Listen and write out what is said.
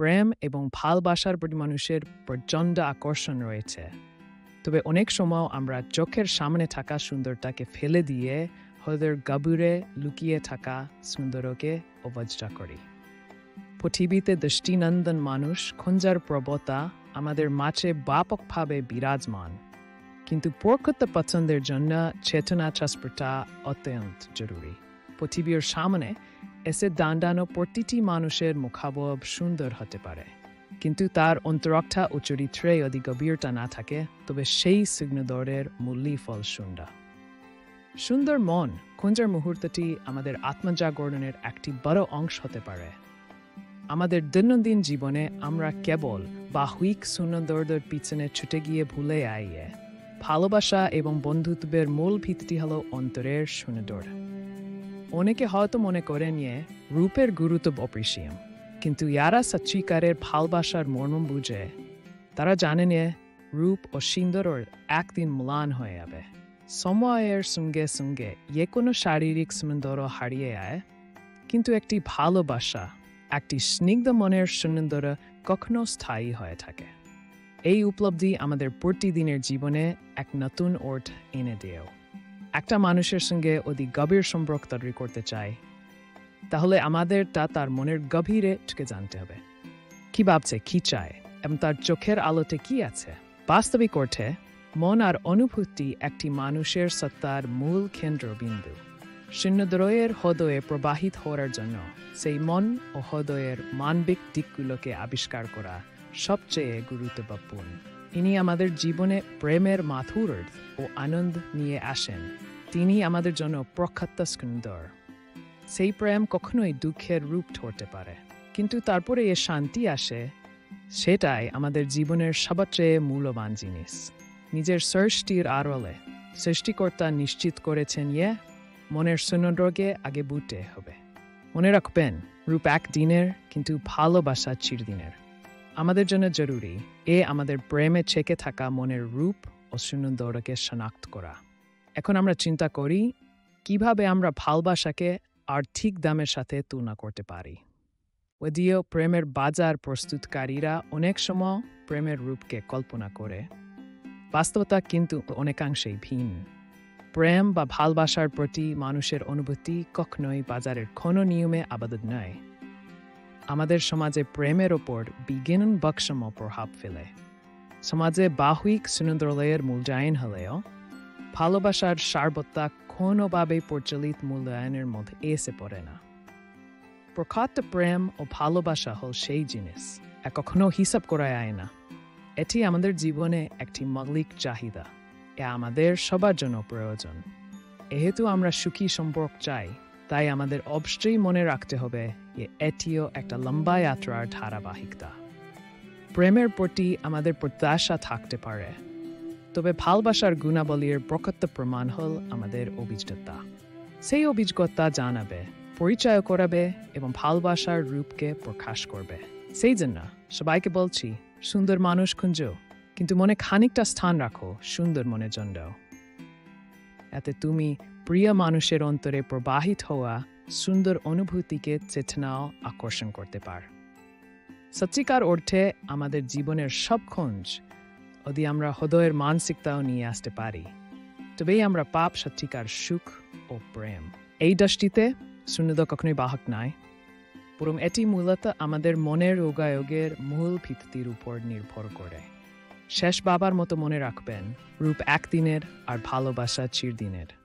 প্রেম এবং ভালোবাসার প্রতি মানুষের প্রচণ্ড আকর্ষণ রয়েছে। তবে অনেক সময় আমরা চোখের সামনে থাকা সুন্দরটাকে ফেলে দিয়ে হৃদয়ের গভীরে লুকিয়ে থাকা সুন্দরকে অবজ্জা করি। পৃথিবীতে দৃষ্টিনন্দন মানুষ, খঞ্জার প্রবতা আমাদের মাঝে ব্যাপকভাবে বিরাজমান। কিন্তু প্রকৃত পছন্দের জন্য চেতনা চস্পটা অত্যন্ত জরুরি। পৃথিবীর সামনে এসে দাঁড়ানো প্রতিটি মানুষের মুখাবব সুন্দর হতে পারে। কিন্তু তার অন্তরক্ষা ও চরিত্রে যদি গভীরতা না থাকে, তবে সেই সিগ্নদরের মূল্যই ফল সুন্দর সুন্দর মন কুঞ্জার মুহূর্তটি আমাদের আত্মজাগরণের একটি বড় অংশ হতে পারে। আমাদের দৈনন্দিন জীবনে আমরা কেবল বাহুইক সুন্দরদের পিছনে ছুটে গিয়ে ভুলে আইয়ে। ভালোবাসা এবং বন্ধুত্বের মূল ভিত্তি হলো অন্তরের সুন্দর অনেকে হয়তো মনে করে নিয়ে রূপের গুরুত্ব অপরিসীম। কিন্তু ইয়ারা সচ্চিকারের ভালবাসার মর্ম বুঝে, তারা জানে নিয়ে রূপ ও সুন্দরের একদিন ম্লান হয়ে যাবে। সময়ের সঙ্গে সঙ্গে যে কোনো শারীরিক সুন্দর হারিয়ে আয় কিন্তু একটি ভালোবাসা, একটি স্নিগ্ধ মনের সুন্দর কখনো স্থায়ী হয়ে থাকে। এই উপলব্ধি আমাদের প্রতিদিনের জীবনে এক নতুন অর্থ এনে দেও। একটা মানুষের সঙ্গে অতি গভীর সম্পর্ক তৈরি করতে চাই তাহলে আমাদের তা তার মনের গভীরে ঢুকে জানতে হবে। কি ভাবছে, কি চায়, এবং তার চোখের আলোতে কি আছে? বাস্তবিক অর্থে, মন আর অনুভূতি একটি মানুষের সত্তার মূল কেন্দ্রবিন্দু। শূন্যদ্রয়ের হৃদয়ে প্রবাহিত হওয়ার জন্য সেই মন ও হৃদয়ের মানবিক দিকগুলোকে আবিষ্কার করা সবচেয়ে গুরুত্বপূর্ণ। ইনি আমাদের জীবনে প্রেমের মাথুর ও আনন্দ নিয়ে আসেন। তিনি আমাদের জন্য প্রখ্যাত সুন্দর সেই প্রেম কখনোই দুঃখের রূপ ধরতে পারে। কিন্তু তারপরে এ শান্তি আসে, সেটাই আমাদের জীবনের সবচেয়ে মূল্যবান জিনিস। নিজের সৃষ্টির আড়লে সৃষ্টিকর্তা নিশ্চিত করেছেন ইয়ে মনের সুন্দরকে আগে বুটে হবে। মনে রাখবেন, রূপ এক দিনের কিন্তু ভালোবাসা চিরদিনের। আমাদের জন্য জরুরি এ আমাদের প্রেমে ছেকে থাকা মনের রূপ ও সুন্দরকে শনাক্ত করা। এখন আমরা চিন্তা করি, কীভাবে আমরা ভালোবাসাকে আর্থিক দামের সাথে তুলনা করতে পারি? যদিও প্রেমের বাজার প্রস্তুতকারীরা অনেক সময় প্রেমের রূপকে কল্পনা করে। বাস্তবতা কিন্তু অনেকাংশেই ভিন্ন। প্রেম বা ভালোবাসার প্রতি মানুষের অনুভূতি কখনোই বাজারের কোনো নিয়মে আবাদত নয়। আমাদের সমাজে প্রেমের ওপর বিজ্ঞান বক্ষম প্রভাব ফেলে। সমাজে বাহুইক সুন্দরলয়ের মূল্যায়ন হলেও, ভালোবাসার সার্বত্তা কোনোভাবে প্রচলিত মূল্যায়নের মধ্যে এসে পড়ে না। প্রখ্যাত প্রেম ও ভালোবাসা হল সেই জিনিস কখনো হিসাব করা যায় না। এটি আমাদের জীবনে একটি মৌলিক চাহিদা, এ আমাদের সবার জন্য প্রয়োজন। এহেতু আমরা সুখী সম্পর্ক চাই তাই আমাদের অবশ্যই মনে রাখতে হবে যে এটিও একটা লম্বা যাত্রার ধারাবাহিকতা। প্রেমের প্রতি আমাদের প্রত্যাশা থাকতে পারে। তবে ভালবাসার গুণাবলীর প্রকৃত প্রমাণ হল আমাদের অভিজ্ঞতা। সেই অভিজ্ঞতা জানাবে, পরিচয় করাবে এবং ভালবাসার রূপকে প্রকাশ করবে। সেই জন্য সবাইকে বলছি, সুন্দর মানুষ খুঁজো, কিন্তু মনে খানিকটা স্থান রাখো, সুন্দর মনের জন্য এতে তুমি প্রিয় মানুষের অন্তরে প্রবাহিত হওয়া সুন্দর অনুভূতিকে চেতনাও আকর্ষণ করতে পার। সত্যিকার অর্থে আমাদের জীবনের সব খঞ্জ যদি আমরা হৃদয়ের মানসিকতাও নিয়ে আসতে পারি। তবেই আমরা পাপ, সত্যিকার সুখ ও প্রেম। এই দৃষ্টিতে শূন্যতা কখনোই বাহক নয়, বরং এটি মূলত আমাদের মনের রোগায়োগের মূল ভিত্তির উপর নির্ভর করে। শেষ বাবার মতো মনে রাখবেন, রূপ একদিনের আর ভালোবাসা চিরদিনের।